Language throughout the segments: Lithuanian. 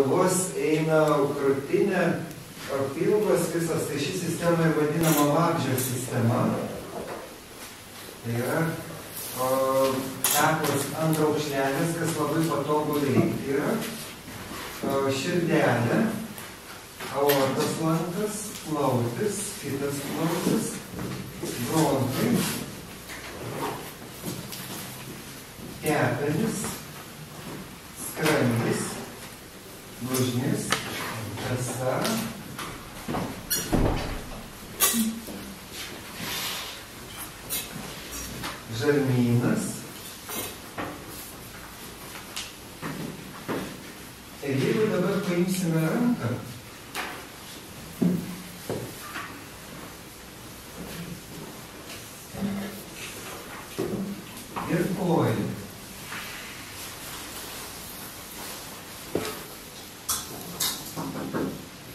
galvos eina krūtinė, pilvas visas, tai ši sistema ir vadinama vabžio sistema. Tai yra kaklas ant raukšlelės, kas labai patogu veikti yra. Širdelė, aortos lankas, plautis, kitas plautis, bronchai, kepenis, skrandis, blužnis, kasa, žarnynas. Ir jeigu dabar paimsime ranką, ir koją.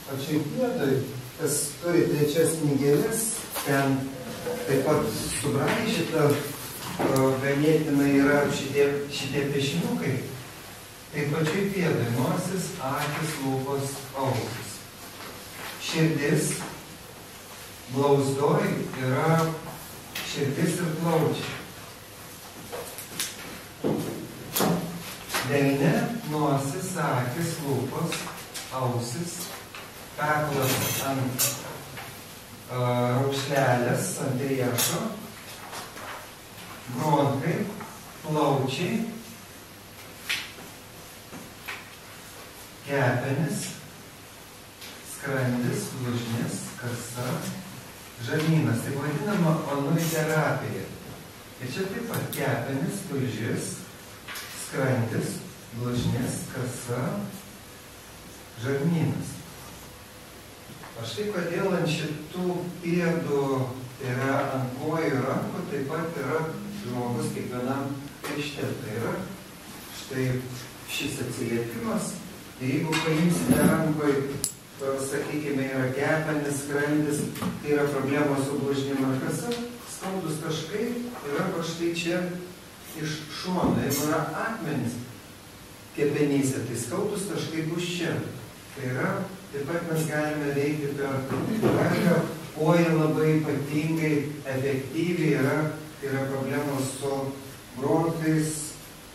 Pačiai vietoj, kas turi trečias knygelės, ten taip pat subraižyta ganėtinai yra šitie, šitie piešinukai. Tai pačiai piedai - nosis, akis, lūpos, ausis. Širdis, blauzdoj yra širdis ir plaučiai. Delne, nosis, akis, lūpos, ausis, kaklas ant uh, raukšlelės, ant riešo, bronchai, plaučiai, kepenis, skrandis, lūžnis, kasa, žarnynas. Tai vadinama onui terapija. Ir čia taip pat kepenis, tulžis, skrandis, lūžnis, kasa, žarnynas. O štai kodėl ant šitų pėdų, tai yra ant kojų ir rankų, taip pat yra žmogus kiekvienam krašte. Tai yra štai šis atsiliepimas. Ir jeigu paimsime rankoj, sakykime, yra kepenis, skrandis, tai yra problemos su blužnimu ar kasa, skaudus taškai yra va štai čia iš šono. Jeigu yra akmenis kepenyse, tai skaudus taškai bus čia. Tai yra, taip pat mes galime veikti per ranką, koja labai ypatingai efektyviai yra, tai yra problemos su bronchais,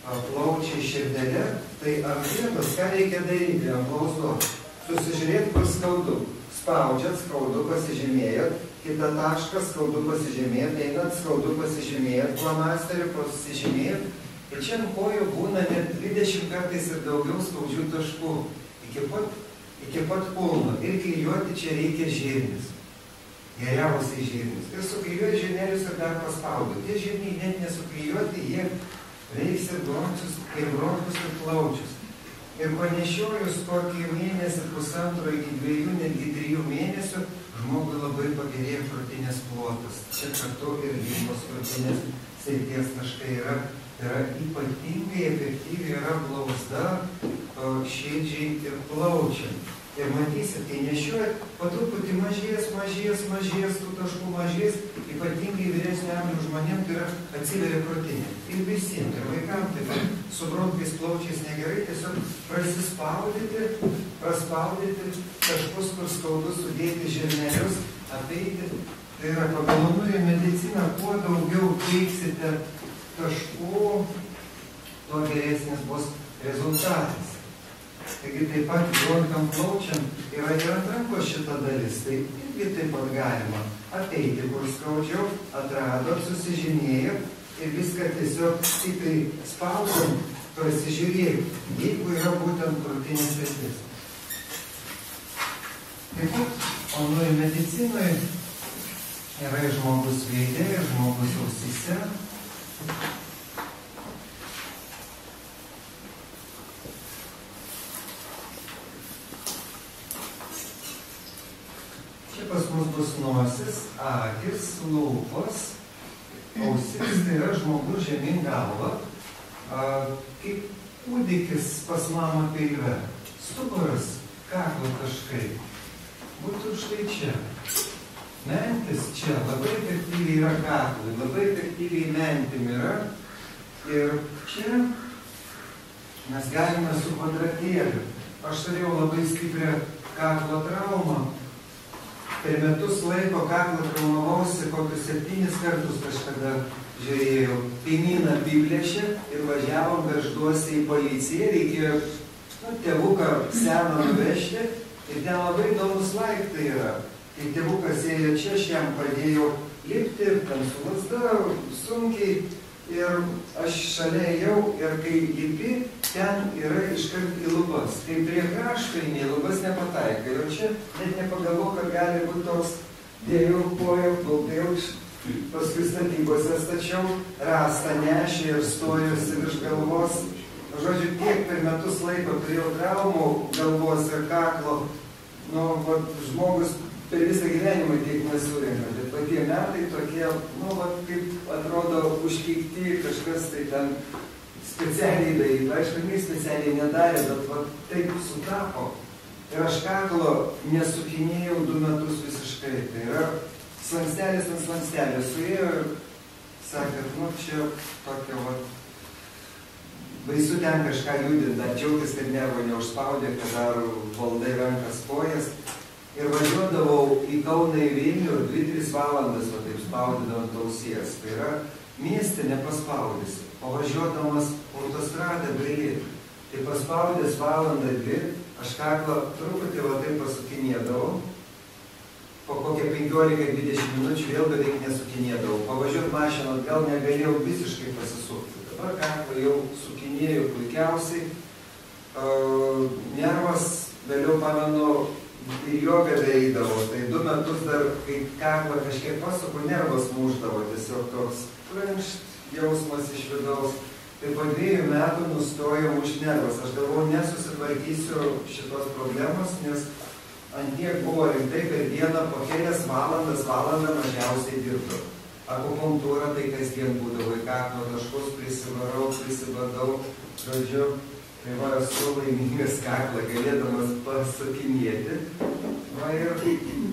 plaučiai, širdelė. Tai ant vietos, ką reikia daryti ant blauzdos? Susižiūrėti, kur skaudu. Spaudžiat, skaudu pasižymėjot, kitą tašką skaudu pasižymėjot, einat, skaudu pasižymėjot, flomasteriu pasižymėjot. Ir čia ant kojų būna net 20 kartais ir daugiau skaudžių taškų. Iki pat, iki pat kulno. Ir klyjuoti čia reikia žirnis. Geriausiai žirnis. Ir suklyjuoti žirnelius ir dar paspaudoti. Tie žirniai net nesuklyjuoti, jie veiks ir bronchus, ir bronchus, ir plaučius. Ir panešiojus kokį mėnesį, pusantro iki dviejų, netgi trijų mėnesių, žmogui labai pagerėja krūtinės plotas. Čia kartu ir limfos krūtinės srities taškai yra. Yra ypatingai efektyviai yra blauzda širdžiai ir plaučiam. Ir matysit, kai nešiuojat, po truputį mažės, mažės, mažės, tų taškų mažės, ypatingai vyresnio amžiaus žmonėms tai yra atsiveria krūtinė. Ir visiems, ir vaikams, taip su bronchais plaučiais negerai, tiesiog prasispaudyti, praspaudyti taškus, kur skaudu sudėti žirnelius, apeiti. Tai yra pagal nurį mediciną, kuo daugiau teiksite taškų, tuo geresnis bus rezultatas. Taigi taip pat broncham plaučiam yra ir atrankos šita dalis. Tai irgi taip pat galima ateiti, kur skaudžiau, atradot, susižinėjot ir viską tiesiog stipriai spaudom, prasižiūrėk, jeigu yra būtent krūtinės sritis. Taip pat onoj medicinoje yra žmogus veidė, žmogus ausise. Pas mus bus nosis, akis, lūpos, ausis, tai yra žmogus žemyn galva, kaip kūdikis pas mamą pilve, stuburas, kaklo taškai, būtų štai čia. Mentis čia. Labai efektyviai yra kaklai, labai efektyviai mentim yra. Ir čia mes galime su kvadratėliu aš turėjau labai stiprią kaklo traumą. Per metus laiko kaklą traumavausi kokius septynis kartus kažkada žiūrėjau. Kaimyną apiplėšė ir važiavom garžduosi į policiją, reikėjo nu, tėvuką seną nuvežti ir ten labai įdomus laiptai yra. Kai tėvukas ėjo čia, aš jam pradėjau lipti ten su lasda sunkiai ir aš šalia ėjau ir kai lipi, ten yra iškart į lubas. Kai prie krašto į lubas nepataikai. Ir čia net nepagalvo, kad gali būti toks dėjau koją, baltėjau, paskui statybose stačiau, rastą nešį ir stojusi virš galvos. Žodžiu, tiek per metus laiko turėjau traumų galvos ir kaklo. Nu, va, žmogus per visą gyvenimą tiek nesurinka. Bet va tie metai tokie, nu, va, kaip atrodo užkeikti kažkas tai ten specialiai daryti. Aišku, nei specialiai nedarė, bet va, taip sutapo. Ir aš kaklo nesukinėjau du metus visiškai. Tai yra slankstelis ant slanstelės suėjo ir sakė, nu čia tokia va, baisu ten kažką judinti, dar džiaugtis, kad nervo neužspaudė, kad dar valdai rankas kojas. Ir važiuodavau į Kauną į Vilnių ir 2-3 valandas, o taip spaudydavant ausies. Tai yra miestė nepaspaudysi, o važiuodamas autostradą brėlėtų. Tai paspaudęs valandą dvi, aš kaklą truputį va taip pasukinėdavau, po kokią 15-20 minučių vėl beveik nesukinėdavau. Pavažiuot mašiną atgal negalėjau visiškai pasisukti. Dabar kaklą jau sukinėjau puikiausiai. Nervas, vėliau pamenu, į jogą darydavo. Tai du metus dar, kai kaklą kažkiek pasuku, nervas muždavo. Tiesiog toks prankšt jausmas iš vidaus. Tai po dviejų metų nustojo mušti nervas. Aš galvoju, nesusitvarkysiu šitos problemos, nes antiek buvo rimtai per dieną po kelias valandas, valandą mažiausiai dirbdavau. Akupunktūra tai kasdien būdavo į kaklo taškus, prisivarau, prisibadau, žodžiu, tai va esu laimingas kaklą, galėdamas pasukinėti. Va ir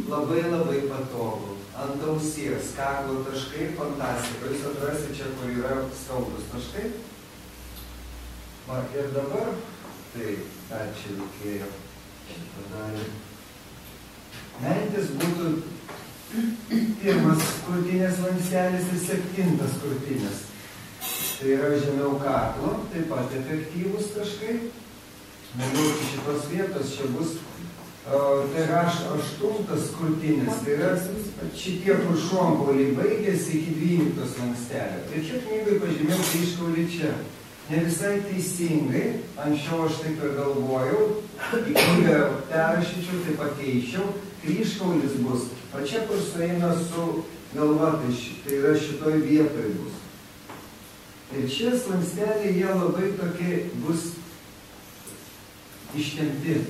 labai labai patogu. Ant ausies, kaklo taškai, fantastika. Jūs atrasite čia, kur yra skaudus taškai. Va ir dabar, tai ačiū reikėjo šitą dalį. Mentis būtų pirmas krūtinės lankstelis ir septintas krūtinės. Tai yra žemiau kaklo, taip pat efektyvus taškai. Vėliau šitos vietos čia bus TH8 krūtinės, tai yra šitie, kur šonkauliai baigėsi iki 12 lankstelio. Ir čia knygai pažymėjau kryškaulį čia. Ne visai teisingai, anksčiau aš taip ir galvojau, į knygą perrašyčiau, tai pakeičiau, kryškaulis bus, o čia kur sueina su galva, tai, ši, tai yra šitoj vietoj bus. Ir čia slanksteliai jie labai tokie bus ištempti.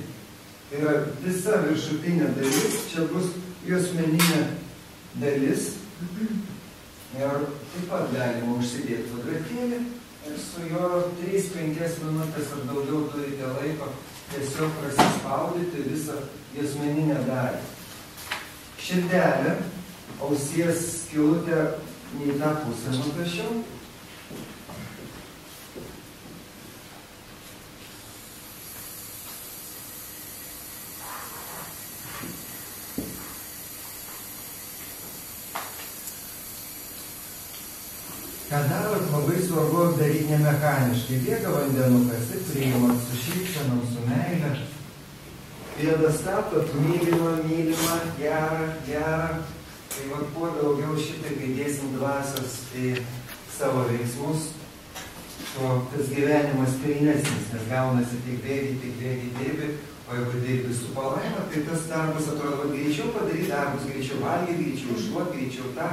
Tai yra visa viršutinė dalis, čia bus juosmeninė dalis. Ir taip pat galima užsidėti kvadratėlį ir su juo 3-5 minutės ar daugiau turite laiko tiesiog prasispaudyti visą juosmeninę dalį. Širdelė, ausies skilutę į tą pusę nutašiau. Ką darot, labai svarbu daryti nemechaniškai. Bėga vandenukas ir priimat su šypsenom, su meilė. Pėdą statot, mylimą, mylimą, gerą, gerą. Tai va, kuo daugiau šitai įdėsim dvasios į savo veiksmus, tuo tas gyvenimas pilnesnis, nes gaunasi tik bėgi, tik bėgi, dirbi, o jeigu dirbi su palaima, tai tas darbas atrodo, greičiau padaryti darbus, greičiau valgyti, greičiau užduoti, greičiau tą,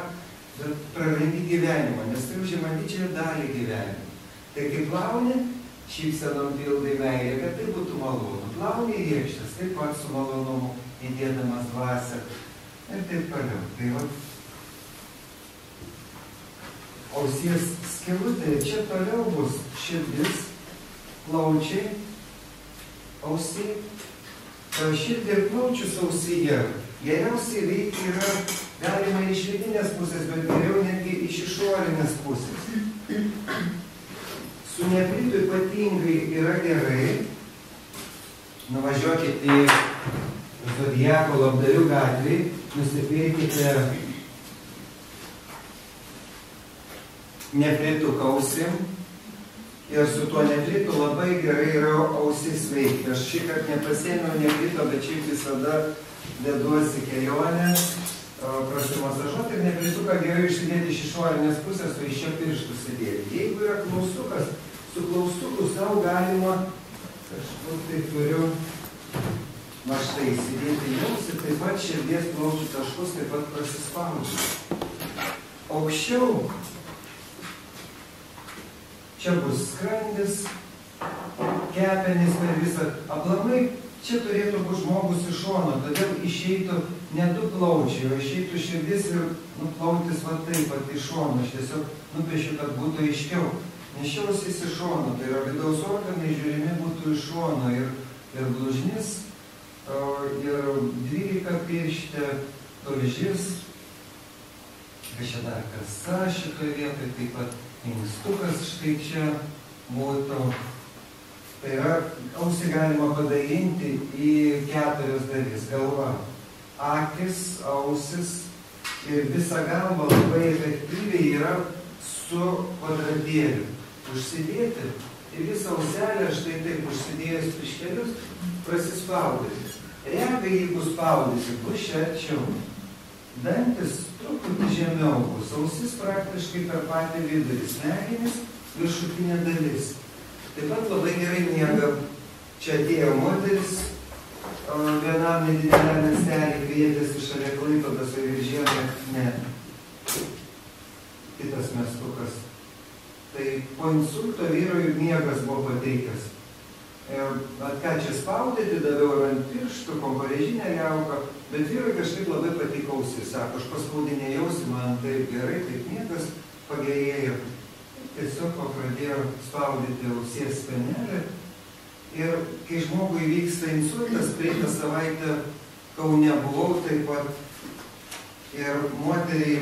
bet prarandi gyvenimą, nes tai užima didžiąją dalį gyvenimo. Tai kai plauni, šypsenom pildai meilė, kad tai būtų malonu. Plauni riekštis, taip pat su malonumu įdėdamas dvasę ir taip toliau. Tai va, ausies skilutė, čia toliau bus širdis, plaučiai, ausiai. Širdį ir plaučius ausyje geriausiai veikia yra galima iš vidinės pusės, bet geriau netgi iš išorinės pusės. Su nepritu ypatingai yra gerai, nuvažiuokit į Zodijako labdarių gatvį, nusipirkite nefritų kausim ir su tuo nefritu labai gerai yra ausis veikti. Aš šį kartą nepasėmiau nefrito, bet šiaip visada deduosi kelionę, prasimasažuoti ir nefrituką gerai išsidėti iš išorinės pusės, o iš čia pirštų sėdėti. Jeigu yra klaustukas, su klaustuku savo galima kažkur tai turiu va štai įsidėti jums ir taip pat širdies plaučių taškus taip pat prasispaudžiu. Aukščiau čia bus skrandis, kepenys per visą. Aplamai čia turėtų būti žmogus iš šono, todėl išeitų ne du plaučiai, o išeitų širdis ir nuplautis va taip pat iš šono. Aš tiesiog nupiešiu, kad būtų aiškiau. Nešiausis iš šono, tai yra vidaus organai žiūrimi būtų iš šono ir, ir blužnis ir 12 pirštė, tulžis, kas čia dar kasa šitoje vietoje, taip pat inkstukas štai čia būtų. Tai yra, ausį galima padalinti į keturias dalis. Galva, akis, ausis ir visa galva labai efektyviai yra su kvadratėliu. Užsidėti ir visą auselę štai taip užsidėjus piškelius prasispaudyti. Regai, jeigu spaudysi, bus čia arčiau. Dantis truputį žemiau bus, ausis praktiškai per patį vidurį, smegenys viršutinė dalis. Taip pat labai gerai miega. Čia atėjo moteris, vienam nedideliam miestelį kvietėsi šalia Klaipėdos ir Viržėlė, ne. Kitas mestukas. Tai po insulto vyrui miegas buvo pateikęs. At ką čia spaudyti, daviau ir ant pirštų, konkorežinę liauką, bet vyrui kažkaip labai patikausi, sako, aš paspaudinėjausi, man taip gerai, taip niekas pagerėjo. Tiesiog pradėjo spaudyti ausies spenelį. Ir kai žmogui vyksta insultas, praeitą savaitę Kaune buvau taip pat. Ir moteriai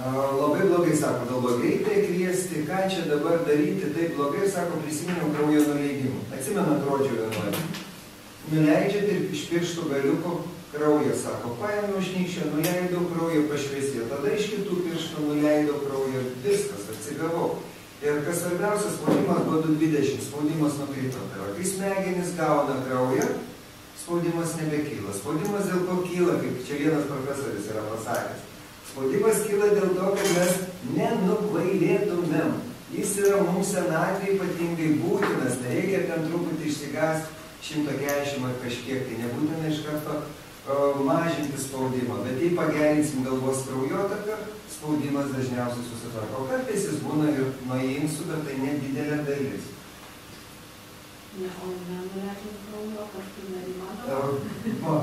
Labai blogai, sako, galvo greitai kviesti, ką čia dabar daryti, taip blogai, sako, prisiminiau kraujo nuleidimą. Atsimenat rodžio vienuolį. Nuleidžiat ir iš pirštų galiuko kraują, sako, paėmiau šnyčio, nuleidau kraują pašviesė, tada iš kitų pirštų nuleidau kraują, viskas, atsigavau. Ir kas svarbiausia, spaudimas buvo 220, spaudimas nukrito. Tai yra, kai smegenys gauna kraują, spaudimas nebekyla. Spaudimas dėl ko kyla, kaip čia vienas profesorius yra pasakęs Spaudimas kyla dėl to, kad mes nenukvailėtumėm. Jis yra mums senatvė ypatingai būtinas, nereikia ten truputį išsigąsti 140 ar kažkiek, tai nebūtina iš karto mažinti spaudimą, bet jei pagerinsim galvos kraujotaką, spaudimas dažniausiai susitvarko. Kartais jis būna ir nuo inksų, bet tai nedidelė dalis. O neįmanoma?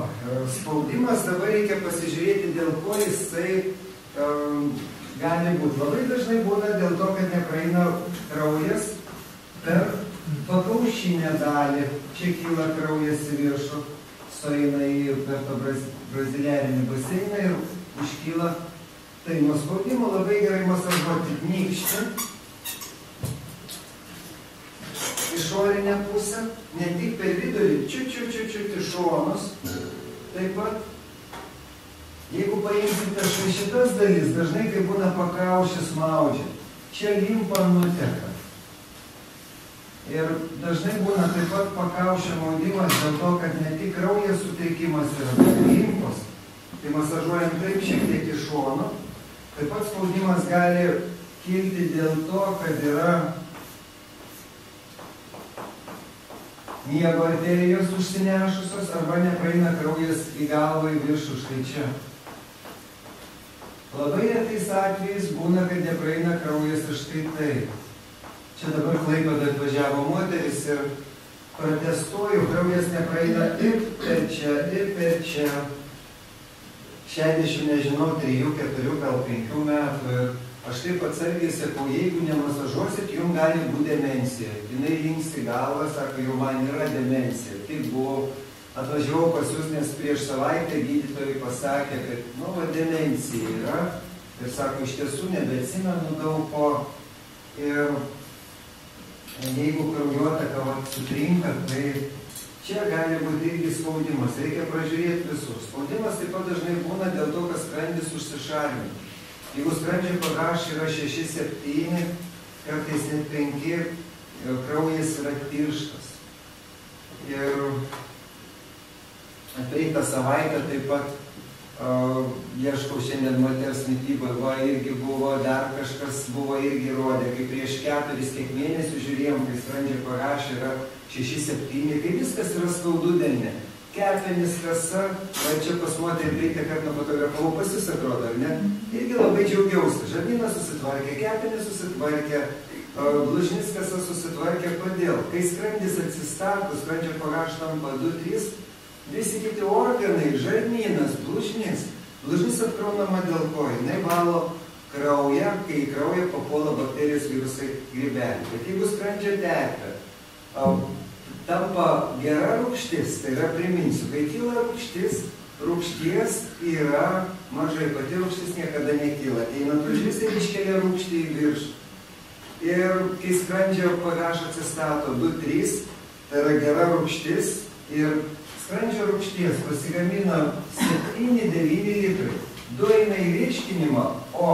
Spaudimas dabar reikia pasižiūrėti, dėl ko jisai um, gali būti. Labai dažnai būna dėl to, kad nepraeina kraujas per pakaušinę dalį. Čia kyla kraujas į viršų, sueina į per tą braz, braziliarinį baseiną ir užkyla. Tai nuo spaudimo labai gerai masažuoti nykštį išorinę pusę, ne tik per vidurį, čiut, čiut, čiut, čiut iš šonus. Taip pat, jeigu paimsite štai šitas dalis, dažnai kai būna pakaušis maudžia, čia limpa nuteka. Ir dažnai būna taip pat pakaušio maudimas dėl to, kad ne tik kraujas sutrikimas yra, bet limpos. Tai masažuojam taip šiek tiek iš šono. Taip pat spaudimas gali kilti dėl to, kad yra miego arterijos užsinešusios arba nepraeina kraujas į galvą į viršų štai čia. Labai retais atvejais būna, kad nepraeina kraujas ir štai taip. Čia dabar klaipėda atvažiavo moteris ir protestuoju, kraujas nepraeina ir per čia, ir per čia. 60, nežinau, 3, 4, gal 5 metų. Ir Aš taip atsargiai sakau, jeigu nemasažuosit, jums gali būti demencija. Jis linksi galvą, sako, jau man yra demencija. Taip buvau, atvažiavau pas jūs, nes prieš savaitę gydytojai pasakė, kad, nu, va, demencija yra. Ir sako, iš tiesų nebeatsimenu daug ko. Ir jeigu kraujuotaka sutrinka, tai čia gali būti irgi spaudimas, reikia pražiūrėti visur. Spaudimas taip pat dažnai būna dėl to, kad skrandis užsišalina. Jeigu skrandžio pH yra 6-7, kartais net 5, kraujas yra tirštas. Ir praeitą savaitę taip pat uh, ieškau šiandien moters mytyboje, va irgi buvo, dar kažkas buvo irgi rodė, kai prieš keturis kiek mėnesių žiūrėjom, kai skrandžio pH yra 6-7, kai viskas yra skaudu denė. Kepenis kasa, va čia pas moterį reikia, kad nufotografavau, pas jūs atrodo, ar ne? Irgi labai džiaugiausi. Žarnynas susitvarkė, kepenis susitvarkė, blužnis kasa susitvarkė. Kodėl? Kai skrandis atsistato, skrandžio pH tampa 2-3, visi kiti organai, žarnynas, blužnis. Blužnis apkraunama dėl ko? Jis valo kraują, kai į kraują papuola bakterijos virusai grybeliai. Bet jeigu skrandžio terpė tampa gera rūkštis, tai yra, priminsiu, kai kyla rūkštis, rūkšties yra mažai, pati rūkštis niekada nekyla. Ateina tužvis ir iškelia rūkštį į viršų. Ir kai skrandžio pH atsistato 2-3, tai yra gera rūkštis ir skrandžio rūgšties pasigamina 7-9 litrai. Du eina į virškinimą, o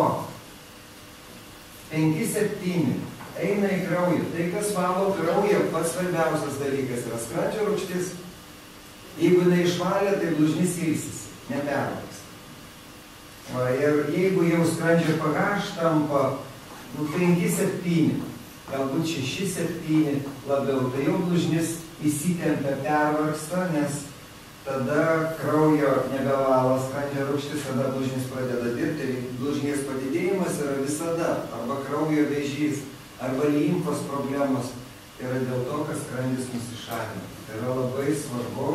5-7 eina į kraują. Tai, kas valo kraują, pats svarbiausias dalykas yra skrandžio rūgštis. Jeigu jinai išvalė, tai blužnis ilsis, nepervaks. Ir jeigu jau skrandžio pH tampa nu, 5-7, galbūt 6-7 labiau, tai jau blužnis įsitempia, pervarksta, nes tada kraujo nebevalo skrandžio rūgštis, tada blužnis pradeda dirbti ir blužnies padidėjimas yra visada, arba kraujo vėžys, arba limfos problemos, yra dėl to, kad skrandis nusišalina. Tai yra labai svarbu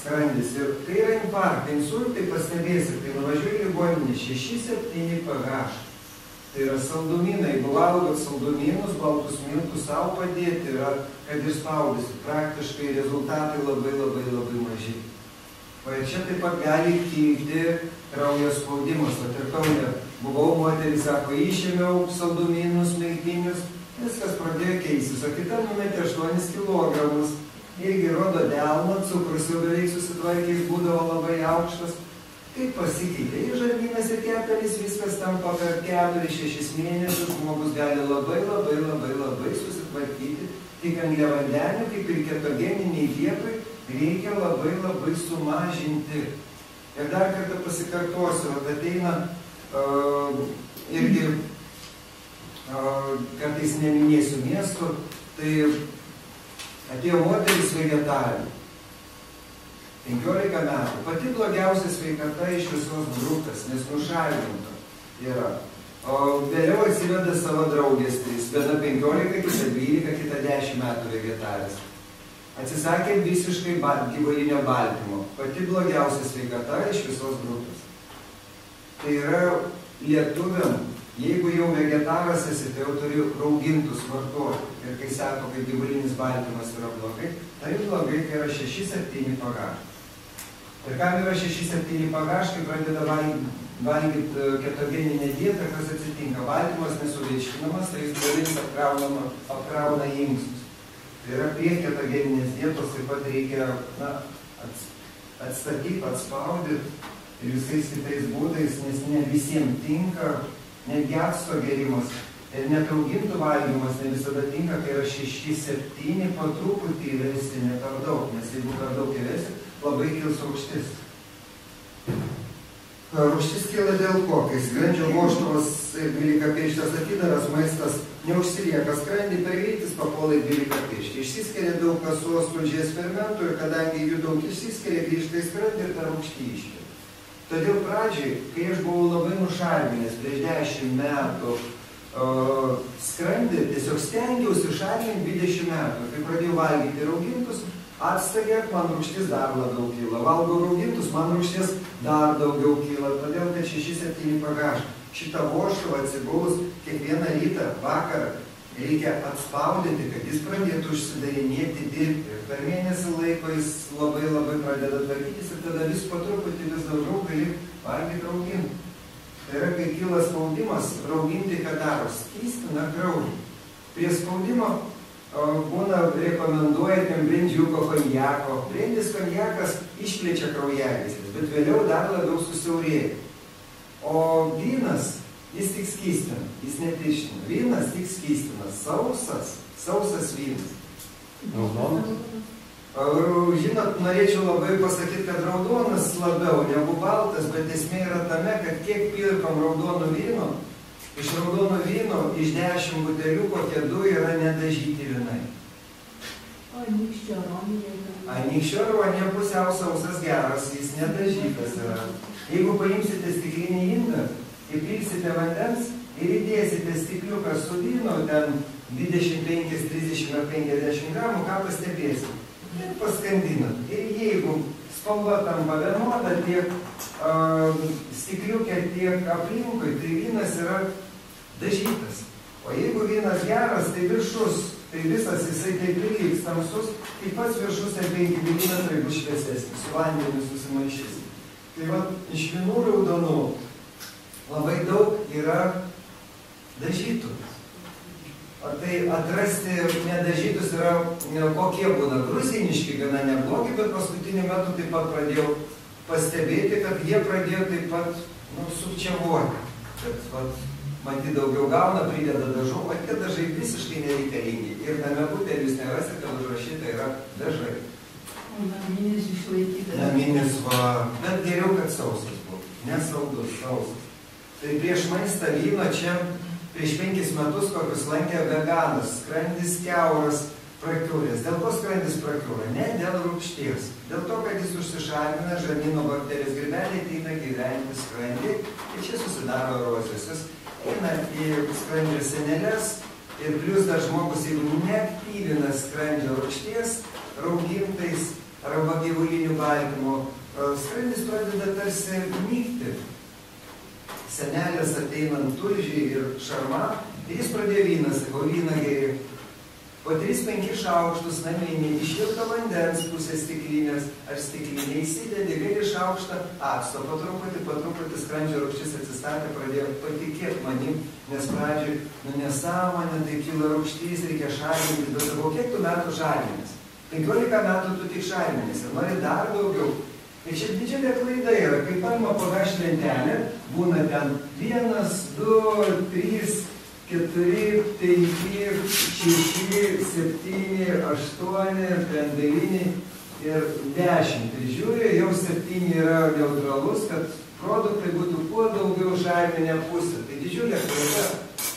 skrandis. Ir kai yra infarktai, insultai pastebėsit, tai nuvažiuoju į ligoninę 6-7 pH. Tai yra saldumynai, jeigu valgot saldumynus, baltus miltus savo padėti, yra, kad išspaudysi, praktiškai rezultatai labai labai labai maži. O čia taip pat gali kilti kraujo spaudimas. O ir kaunė buvau, moteris sako, išėmiau saldumynus, miltinius, viskas pradėjo keistis, o kita numetė 8 kg. Irgi rodo delną, cukrus jau beveik susitvarkys, būdavo labai aukštas. Kaip pasikeitė ir žarnynas ir kepenis, viskas tampa per 4-6 mėnesius, žmogus gali labai labai labai labai susitvarkyti, tik angliavandenių, kaip ir ketogeniniai vietoj, reikia labai labai sumažinti. Ir dar kartą pasikartosiu, kad ateina irgi, uh, kartais neminėsiu miestų, tai atėjo moteris vegetarė. 15 metų. Pati blogiausia sveikata iš visos grupės, nes nušalinta yra. O vėliau atsiveda savo draugės trys. Viena 15, kita 12, kita 10 metų vegetarės. Atsisakė visiškai gyvulinio baltymo. Pati blogiausia sveikata iš visos grupės. Tai yra lietuviam, jeigu jau vegetaras esi, tai jau turi raugintus vartoti. Ir kai sako, kad gyvulinis baltymas yra blogai, tai blogai, kai yra 6-7 pagažas. Ir kam yra 6-7 pH, kai pradeda valgyti ketogeninę dietą, kas atsitinka? Valgymas nesuvirškinamas, tai jis dalis apkrauna inkstus. Tai yra prie ketogeninės dietos taip pat reikia na, atstatyti, atspaudyti ir visais kitais būdais, nes ne visiems tinka, netgi acto gerimas ir net augintų valgymas ne visada tinka, kai yra 6-7 po truputį įvesti, ne per daug, nes jeigu per daug įvesti, labai kils rūgštis. Rūgštis kyla dėl ko? Kai skrandžio voštuvas ir dvylikapirštės atidaras maistas neužsilieka skrandį, per greitis papuola į dvylikapirštį. Išsiskiria daug kasos tulžies fermentų ir kadangi jų daug išsiskiria, grįžta į skrandį ir tą rūgštį iškelia. Todėl pradžiai, kai aš buvau labai nušalvinęs prieš dešimt metų uh, skrandį, tiesiog stengiausi šalinti 20 metų. Kai pradėjau valgyti raugintus, atstagė, man rūgštis dar labiau kyla. Valgau raugintus, man rūgštis dar daugiau kyla. Todėl, kad 6-7 pagaš. Šitą voštuvą atsigulus kiekvieną rytą, vakarą reikia atspaudinti, kad jis pradėtų užsidarinėti dirbti. Ir per mėnesį laiko jis labai labai pradeda tvarkytis ir tada vis po truputį vis daugiau gali valgyti rauginti. Tai yra, kai kyla spaudimas, rauginti ką daro, skystina kraują. Prie spaudimo būna rekomenduoja ten brindžiuko konjako. Brindis konjakas išplečia kraujagyslės, bet vėliau dar labiau susiaurėja. O vynas, jis tik skystina, jis netirština. Vynas tik skystina, sausas, sausas vynas. Raudonas? Žinot, norėčiau labai pasakyti, kad raudonas labiau negu baltas, bet esmė yra tame, kad kiek pirkom raudonų vyno, iš raudono vyno iš dešimt butelių kokie du yra nedažyti vinai. O anykščio romija. Anykščio ruonė pusiau sausas geras, jis nedažytas yra. Jeigu paimsite stiklinį indą, įpilsite vandens ir įdėsite stikliuką su vynu, ten 25, 30 ar 50 gramų, ką pastebėsite? ir paskandinat. Ir jeigu spalva tampa vienoda tiek uh, stikliukė, tiek aplinkui, tai vynas yra dažytas. O jeigu vynas geras, tai viršus, tai visas jisai taip liks tamsus, tai pats viršus ir 5 mm bus šviesesnis, su vandeniu susimaišys. Tai va, iš vinų raudonų labai daug yra dažytų. O tai atrasti nedažytus yra, kokie būna gruziniški, gana neblogi, bet paskutiniu metu taip pat pradėjau pastebėti, kad jie pradėjo taip pat, nu, sukčiavoti. Kad, vat, matyt, daugiau gauna, prideda dažų, o tie dažai visiškai nereikalingi. Ir tame būtelį jūs nerasite, kad užrašyta yra dažai. Naminis išlaikytas. Naminis va, bet geriau, kad sausas būtų. Nesaudus, sausas. Tai prieš maistą vyno čia prieš penkis metus kokius lankė veganas, skrandis keuras, prakiūrės. Dėl ko skrandis prakiūra? Ne dėl rūkšties. Dėl to, kad jis užsišalina, žarnyno bakterijos grybeliai ateina gyventi skrandį ir čia susidaro erozijos. Jis eina į skrandžio senelės ir plus dar žmogus, jeigu neaktyvina skrandžio rūkšties, raugintais arba gyvulinių baltymų, skrandis pradeda tarsi nykti senelės ateinant tulžiai ir šarma, ir jis pradėjo vyną, sakau, vyną geri. Po 3-5 šaukštus naminį iš šilto vandens pusės stiklinės ar stiklinė įsidedi, gali šaukštą acto, po truputį, po truputį skrandžio rūkštis atsistatė, pradėjo patikėti manim, nes pradžioj, nu nesąmonė, tai kilo rūkštys, reikia šalinti, bet sakau, kiek tu metų šalinės? 15 metų tu tik šalinės ir nori dar daugiau. Ir čia didžiulė klaida yra, kai paima pagaš lentelę, būna ten vienas, du, trys, keturi, penki, šeši, septyni, aštuoni, ten devyni ir dešimt. Tai žiūri, jau septyni yra neutralus, kad produktai būtų kuo daugiau žarminė pusė. Tai didžiulė klaida.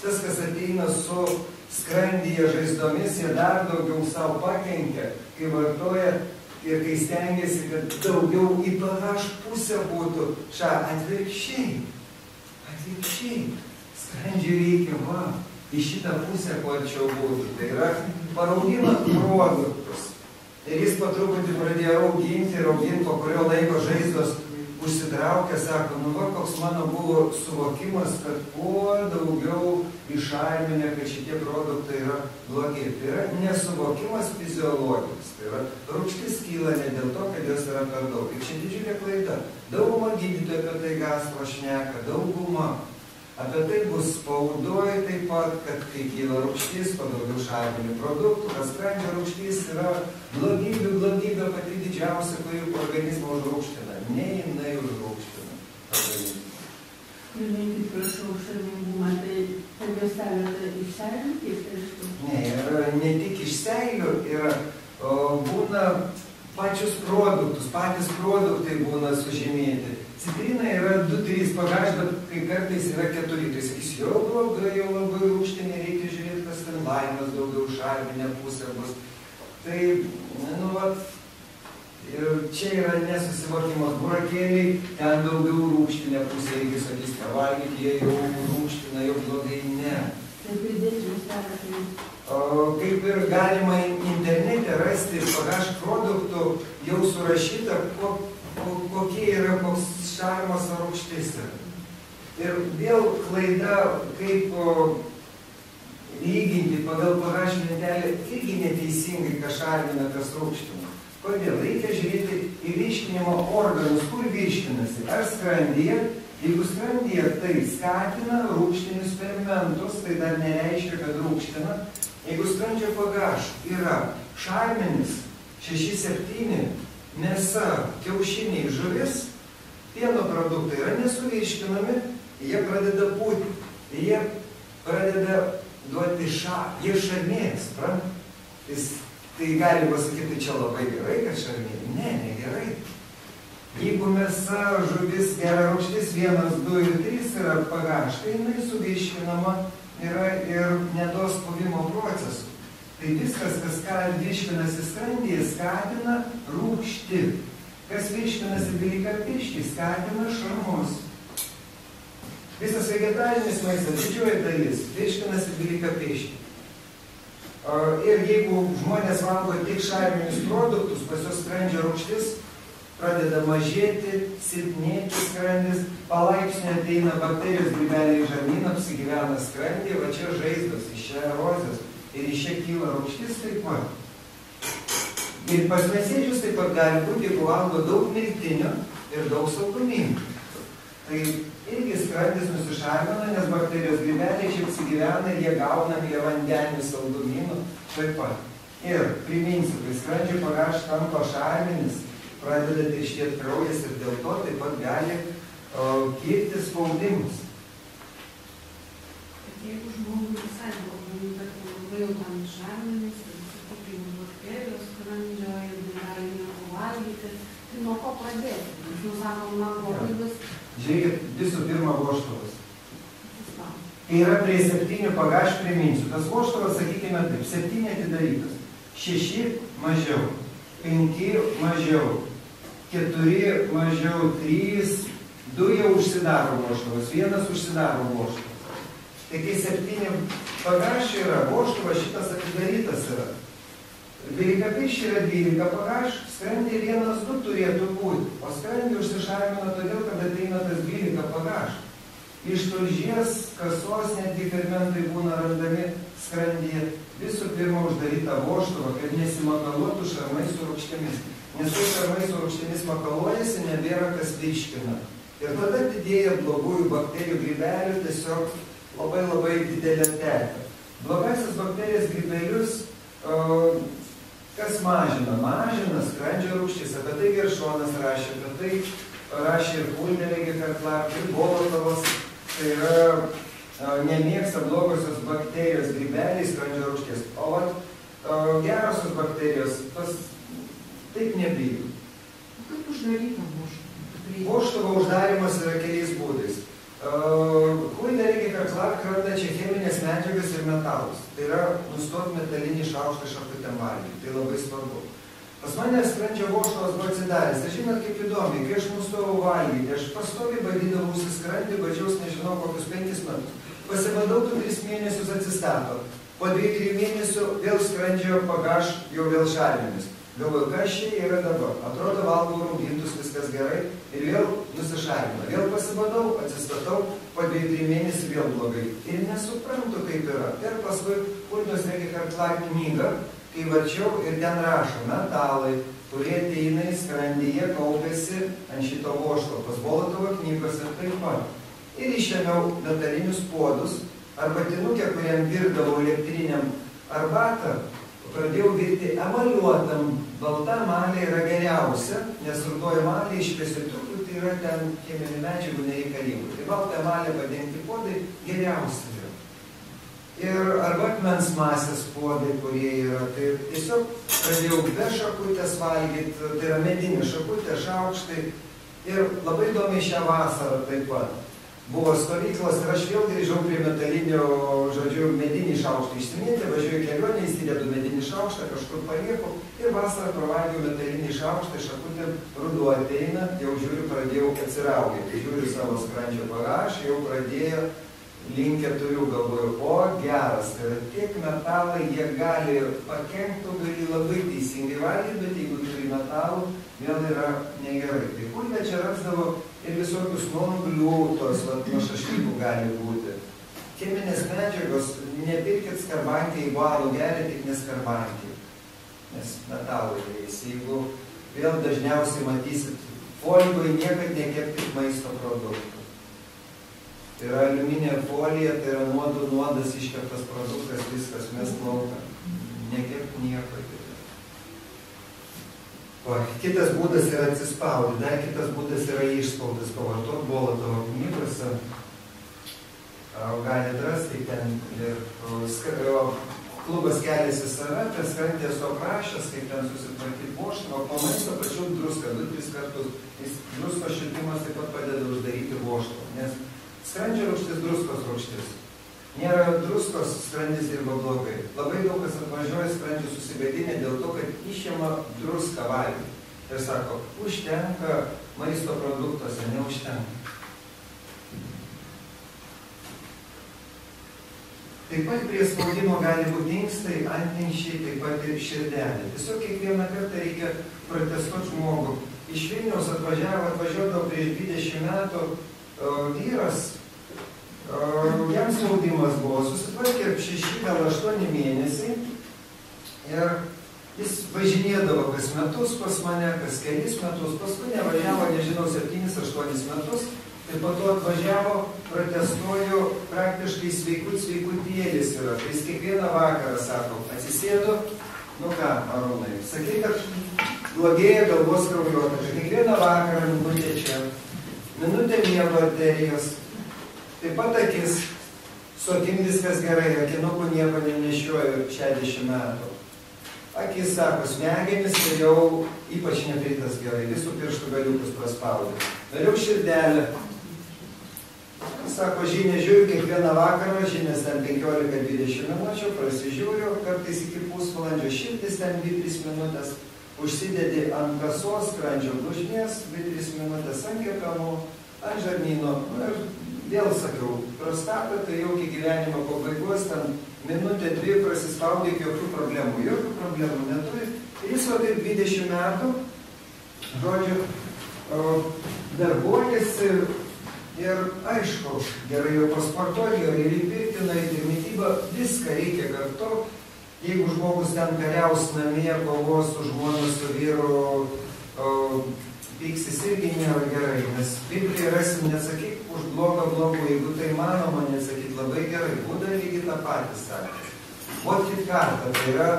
Tas, kas ateina su skrandyje žaizdomis, jie dar daugiau savo pakenkia, kai vartoja ir kai stengiasi, kad daugiau į panaš pusę būtų, ša atvirkščiai, atvirkščiai, skrandžiai reikia, va, į šitą pusę kuo arčiau būtų. Tai yra paraugina produktus. Ir jis po truputį pradėjo rauginti, rauginti, po kurio laiko žaizdos užsitraukė, sako, nu va, koks mano buvo suvokimas, kad kuo daugiau išaiminė, kad šitie produktai yra blogi. Tai yra nesuvokimas fiziologinis. Tai yra rūkštis kyla ne dėl to, kad jos yra per daug. Ir čia didžiulė klaida. Dauguma gydytojų apie tai gastro šneka, dauguma. Apie tai bus spaudoje taip pat, kad kai kyla rūkštis, po daugiau šarminių produktų, kad skrandžio rūkštis yra blogybė, blogybė pati didžiausia, kuri organizmą užrūkština. Ne jinai. Priminkit, prašau, šarmingumą, tai per juostelę iš seilių kaip pirštų? Ne, yra ne tik iš seilių, yra, o, būna pačius produktus, patys produktai būna sužymėti. Citrina yra 2-3 pagaš, bet kai kartais yra 4, tai sakys, jau blogai, jau labai rūkštinė, reikia žiūrėti, kas ten laimės daugiau šarminė pusė bus. Tai, nu, vat, ir čia yra nesusivokimas burakėliai, ten daugiau rūkštinė pusė, reikia sakys, ką valgyti, jie jau rūkština, jau blogai, ne. Tai pridėti tai O, kaip ir galima internete rasti pagaš produktų jau surašyta, ko, ko, kokie yra koks šarmas ar yra. Ir vėl klaida, kaip lyginti pagal pagaš lentelę irgi neteisingai, kas šarmina, kas rūgština. Kodėl? Reikia žiūrėti į virškinimo organus, kur virškinasi. Ar skrandyje, jeigu skrandyje tai skatina rūgštinius fermentus, tai dar nereiškia, kad rūgština, Jeigu skrandžio pagaš yra šarminis 6-7, mėsa, kiaušiniai, žuvis, pieno produktai yra nesuvirškinami, jie pradeda būti, jie pradeda duoti ša, jie šarmėja, suprant? Tai gali pasakyti, tai čia labai gerai, kad šarmėja. Ne, negerai. Jeigu mėsa, žuvis, gera rūgštis, vienas, du ir trys yra pagaš, tai jinai suvirškinama yra ir nedos puvimo procesų. Tai viskas, kas ką virškinasi skrandyje, skatina rūgštį. Kas virškinasi dvylikapirštį, skatina šarmus. Visas vegetarinis maistas, didžioji dalis, virškinasi dvylikapirštį. Ir jeigu žmonės valgo tik šarminius produktus, pas juos skrandžio rūgštis pradeda mažėti, silpnėti skrandis, palaipsniui ateina bakterijos grybeliai į žarnyną, apsigyvena skrandį, va čia žaizdos, iš čia erozijos ir iš čia kyla rūgštis taip pat. Ir pas mesėdžius taip pat gali būti, jeigu valgo daug miltinio ir daug saldumynų. Tai irgi skrandis nusišalina, nes bakterijos grybeliai čia apsigyvena ir jie gauna prie vandenių saldumynų taip pat. Ir priminsiu, kai skrandžio pagaš tampa šarminis, pradeda tirštėti kraujas ir dėl to taip pat gali o, kilti spaudimus. Bet jeigu žmogui visai blogai, bet labai jau tam šarminis, sakykime, bakterijos skrandžio ir negali nieko valgyti, tai nuo ko pradėti? Nes, nu, sakom, man blogai vis Žiūrėkit, visų pirma, voštuvas. Kai yra prie septynių pagaš, priminsiu, tas voštuvas, sakykime taip, septyni atidarytas, šeši mažiau, penki mažiau, keturi mažiau, trys, du jau užsidaro voštuvas, vienas užsidaro voštuvas. Tai kai septyni pagaš yra, voštuvas šitas atidarytas yra. 12 piščiai yra 12 pagaš, skrandį vienas du turėtų būti, o skrandį užsišarmina todėl, kad ateina tas 12 pagaš. Iš tulžies kasos netgi fermentai būna randami skrandyje. Visų pirma uždaryta voštuvą, kad nesimakaluotų šarmai su rūkštėmis. Nes kai šarmai su rūkštėmis makaluojasi, nebėra kas virškina. Ir tada didėja blogųjų bakterijų grybelių tiesiog labai labai didelė terpė. Blogasis bakterijas grybelius uh, Kas mažina? Mažina skrandžio rūgštis, apie tai Geršonas rašė, apie tai rašė ir Kulneregė Karklap, ir Bolotovas, tai yra a, nemėgsta blogosios bakterijos grybeliai skrandžio rūgšties, o vat, a, gerosios bakterijos tas taip nebijo. Kaip uždaryta voštuvą? Voštuvo uždarimas yra keliais būdais. Kuinė reikia, kad klak randa čia cheminės medžiagas ir metalus. Tai yra nustoti metalinį šaukštą šakutėm valgyti. Tai labai svarbu. Pas mane skrandžio voštuvas buvo atsidaręs. Aš žinot, kaip įdomi, kai aš nustojau valgyti, aš pastovi badydavausi skrandį, badžiaus nežinau kokius penkis metus. Pasibadau, tu tris mėnesius atsistato. Po dviejų, trijų mėnesių vėl skrandžio pagaš jau vėl šarminis. Galvoju, kas čia yra dabar? Atrodo, valgau rūgintus, viskas gerai ir vėl nusišalina. Vėl pasibadau, atsistatau, po dviejų, trijų mėnesių vėl blogai. Ir nesuprantu, kaip yra. Ir paskui Kulnios reikia kartla knygą, kai varčiau ir ten rašo metalai, kurie ateina į skrandį, jie kaupėsi ant šito vošto, pas Bolotovo knygos ir taip pat. Ir išėmiau metalinius puodus, arba tinukę, kuriam virdavau elektriniam arbatą, pradėjau virti emaliuotam, balta malė yra geriausia, nes rudoji malė išpėsi truputį yra ten cheminių medžiagų nereikalingų. Tai balta malė padengti podai geriausia. Ir arba akmens masės podai, kurie yra. Tai tiesiog pradėjau be šakutės valgyti, tai yra medinė šakutė, šaukštai. Ir labai įdomi šią vasarą taip pat buvo stovyklos ir aš vėl grįžau prie metalinio, žodžiu, medinį šaukštą išsiminti, važiuoju kelionę, įsidedu medinį šaukštą, kažkur palieku ir vasarą pravalgiau metalinį šaukštą, šakutėm ruduo ateina, jau žiūriu, pradėjau atsiraugti, žiūriu savo skrandžio bagažą, jau pradėjo linkę turiu, galvoju, o geras, tai yra tiek metalai, jie gali pakenkti, tu gali labai teisingai valgyti, bet jeigu turi metalų, vėl yra negerai. Tai kulvė čia rasdavo ir visokius nuoglių, tos nuo šašlykų gali būti. Cheminės medžiagos, nepirkit skarbankį, jeigu alų geria, tik neskarbankį, nes metalai eis. Jeigu vėl dažniausiai matysit, folgoje niekad nekepkit maisto produktų. Tai yra aliuminė folija, tai yra nuodų nuodas iškeptas produktas, viskas mes lauką. Nekep nieko. O kitas būdas yra atsispaudyti, dar kitas būdas yra išspaudas, pavartot bolą tavo knygose. Galite rasti ten ir klubas keliasi save, tas skrandė esu aprašęs, kaip ten susitvarkyti voštą, o po maisto pačiu druską, du, tris kartus. Drusko šiltimas taip pat padeda uždaryti voštą, nes skrandžio rūgštis druskos rūgštis. Nėra druskos, skrandis dirba blogai. Labai daug kas atvažiuoja skrandžių susigadinę dėl to, kad išėma druską valgyti. Ir sako, užtenka maisto produktuose, neužtenka. Taip pat prie spaudimo gali būti inkstai, antninkščiai, taip pat ir širdelė. Tiesiog kiekvieną kartą reikia protestuoti žmogų. Iš Vilniaus atvažiavo, atvažiuodavo prieš 20 metų o, vyras, jam spaudimas buvo, susitvarkė 6 gal 8 mėnesiai ir jis važinėdavo kas metus pas mane, kas kelis metus, paskui nevažiavo, nežinau, 7-8 metus Ir po to atvažiavo, protestuoju, praktiškai sveikut, sveikutėlis yra. Tai jis kiekvieną vakarą sako, atsisėdu, nu ką, arūnai, sakai, kad blogėja galvos kraujotažė. Kiekvieną vakarą minutė čia, minutė miego arterijos, taip pat akis, su akim viskas gerai, akinukų nieko nenešioju 60 metų. Akis sako, smegenis ir jau ypač nepritas gerai, visų pirštų galiukus paspaudė. Vėliau širdelė, sako, žinė žiūriu kiekvieną vakarą, žinės ten 15-20 minučių, prasižiūriu, kartais iki pusvalandžio šiltis ten 2-3 minutės, užsidedi ant kasos, skrandžio glužnės, 2-3 minutės ant kepenų, ant žarnyno. Nu, ir vėl sakiau, prostatą tai jau iki gyvenimo pabaigos, ten minutė, dvi prasispaudė, jokių problemų, jokių problemų neturi. Ir jis va taip 20 metų, žodžiu, darbuojasi Ir aišku, gerai jau pasportuoti, gerai ir įpirtina, ir mytybą, viską reikia kartu. Jeigu žmogus ten kariaus namie, kovos su žmona, su vyru, o, pyksis irgi nėra gerai, nes Biblijoje rasim nesakyk už blogą blogų, jeigu tai manoma, nesakyk labai gerai, būda lygiai tą patį sakė. Votkit kartą, tai yra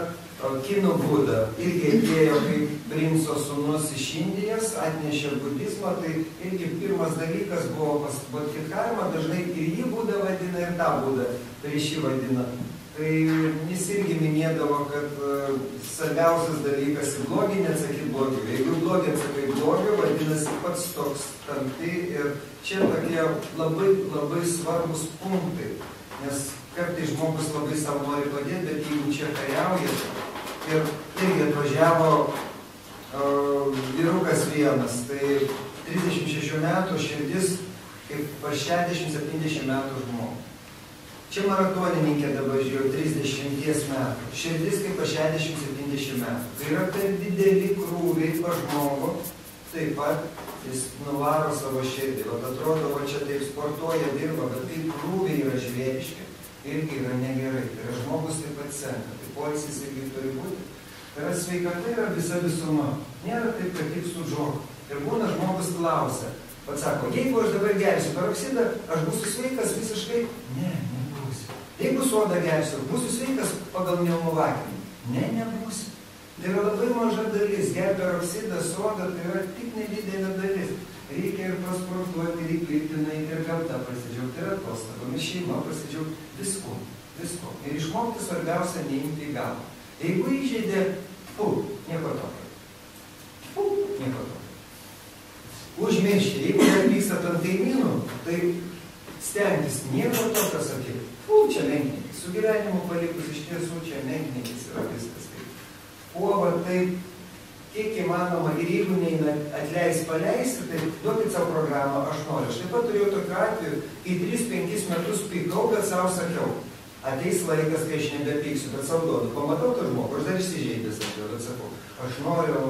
kinų būdą. Irgi atėjo kaip princo sunus iš Indijos, atnešė budizmą, tai irgi pirmas dalykas buvo pas Bodhikavimą, dažnai ir jį būdą vadina, ir tą būdą prieš jį vadina. Tai jis irgi minėdavo, kad uh, svarbiausias dalykas į blogį neatsakyti blogį. Jeigu blogį atsakai blogį, vadinasi pats toks tampi ir čia tokie labai, labai svarbus punktai. Nes kartais žmogus labai savo nori padėti, bet jeigu čia kariauja, ir irgi atvažiavo uh, vyrukas vienas, tai 36 metų širdis kaip pas 60-70 metų žmogų. Čia maratonininkė dabar žiūrėjau 30 metų. Širdis kaip pas 60-70 metų. Tai yra per dideli krūviai pas žmogų. Taip pat jis nuvaro savo širdį. Vat atrodo, va čia taip sportuoja, dirba, bet tai krūviai yra žvėriški. Irgi yra negerai. Tai yra žmogus taip pat senka poilsis irgi turi būti. Tai yra sveikata yra visa visuma. Nėra taip, kad tik su džoku. Ir būna žmogus klausia, pats sako, jeigu aš dabar gersiu peroksidą, aš būsiu sveikas visiškai? Ne, nebūsiu. Jeigu sodą gersiu, būsiu sveikas pagal neumovakinį? Ne, nebūsiu. Tai yra labai maža dalis. Ger peroksidą, sodą, tai yra tik nedidelė dalis. Reikia ir pasportuoti, ir įkvėpti, ir gamtą pasidžiaugti, ir atostogomis, šeima pasidžiaugti, visko visko. Ir išmokti svarbiausia neimti į galvą. Jeigu įžeidė, fu, nieko tokio. Fu, nieko tokio. Užmiršti, jeigu dar vykstat ant kaimynų, tai stengtis nieko tokio čia menkninkis. Su gyvenimu palikus iš tiesų čia menkninkis yra viskas. Tai. Puova taip, kiek įmanoma ir jeigu neina atleis, paleis, tai duokit savo programą, aš noriu. Aš taip pat turėjau tokiu atveju, kai 3-5 metus pykau, bet savo sakiau ateis laikas, kai aš nebepyksiu, bet savo duodu. Pamatau tą žmogų, aš dar įsižeidęs, bet sakau, aš noriu,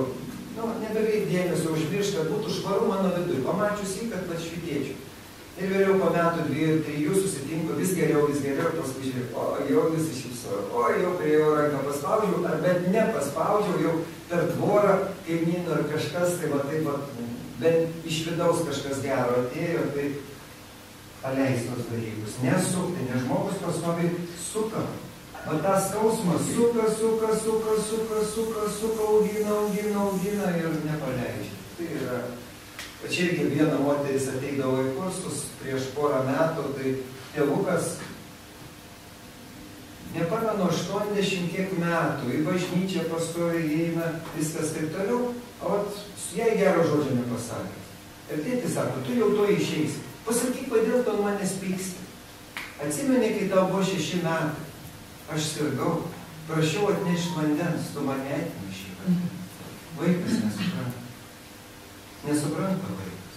nu, nebeveikt dėmesio, užmiršti, kad būtų švaru mano viduje, pamačius jį, kad pats švitėčiau. Ir vėliau po metų dviejų, trijų susitinku, vis geriau, vis geriau, paskui žiūrėjau, o jau vis iššypsoju, o jau prie jo ranką paspaudžiau, ar bet nepaspaudžiau, jau per tvorą kaimynų ar kažkas, tai va taip, va, bent iš vidaus kažkas gero atėjo, tai paleisti tos dalykus, nesukti, nes žmogus pastoviai suka. O tą skausmą suka, suka, suka, suka, suka, suka, augina, augina, augina ir nepaleidžia. Tai yra. O čia irgi viena moteris ateidavo į kursus prieš porą metų, tai tėvukas, nepamenu, 80 kiek metų, į bažnyčią pastoviai įeina, viskas taip toliau, o vat, jai gero žodžio nepasakė. Ir tėtis sako, tu jau to išeisi. Pasakyk, kodėl tu manęs pyksti. Atsimeni, kai tau buvo šeši metai. Aš sirgau, prašiau atnešti vandens, tu mane atnešai. Vaikas nesupranta. Nesupranta vaikas.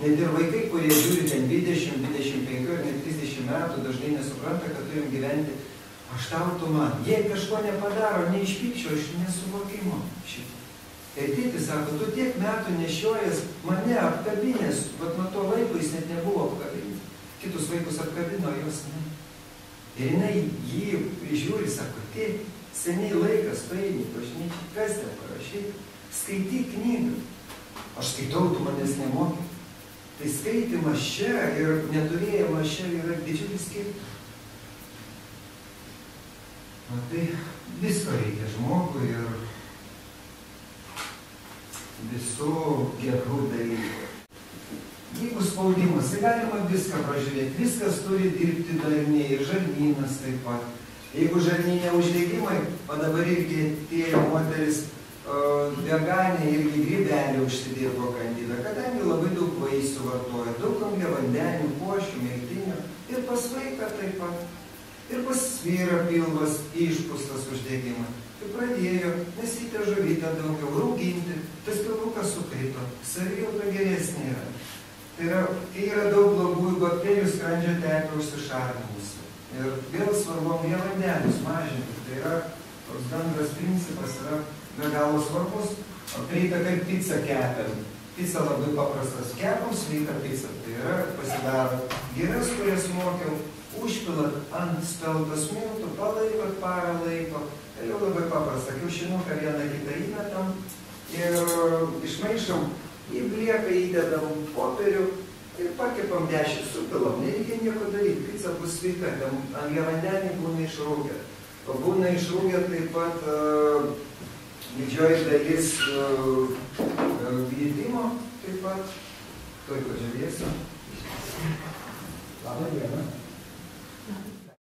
Net ir vaikai, kurie žiūri ten 20, 25 ar net 30 metų, dažnai nesupranta, kad turim gyventi. Aš tau tu man. Jei kažko nepadaro, ne iš nesuvokimo šitą. Ir tėtis sako, tu tiek metų nešiojas mane apkabinės, bet nuo to laiko jis net nebuvo apkabinęs. Kitus vaikus apkabino, jos ne. Ir jinai jį prižiūri, sako, tai seniai laikas, paeini, bažnyčiai, kas ten parašyta, skaityk knygą. Aš skaitau, tu manęs nemokai. Tai skaitimas čia ir neturėjimas čia yra didžiulis skirtumas. Na tai visko reikia žmogui ir visų gerų dalykų. Jeigu spaudimas, tai galima viską pražiūrėti, viskas turi dirbti darniai, ir žarnynas taip pat. Jeigu žarnynė uždegimai, o dabar irgi tie moteris veganė irgi grybelį užsidirbo kandidą, kadangi labai daug vaisių vartoja, daug angliavandenių, košių, mėgtinių ir pas vaiką taip pat. Ir pas vyrą pilvas išpūstas uždegimas. Tai pradėjo, nesytė žuvytę daugiau, rauginti, tas pilvukas sukrito, savijauta geresnė yra. Tai yra, kai yra daug blogųjų bakterijų, skrandžio terpė užsišardinusi. Ir vėl svarbu angliavandenius mažinti. Tai yra toks bendras principas yra be galo svarbus. Prieita kaip pica kepiam. Pica labai paprastas. Kepam sveiką pizzą. Tai yra pasidaro giras, kurias mokiau, užpilat ant speltos miltų, palaikot parą laiko. Ir jau labai paprasta. Kiaušinuką vieną kitą įmetam ir išmaišom į blieką įdedam popierių ir pakepam dešį supilam. Nereikia nieko daryti, pica bus sveika, ten angliavandeniai būna išrūgę. O būna išrūgę taip pat uh, didžioji dalis uh, uh, glitimo, taip pat, toj pažiūrėsiu. Labą dieną.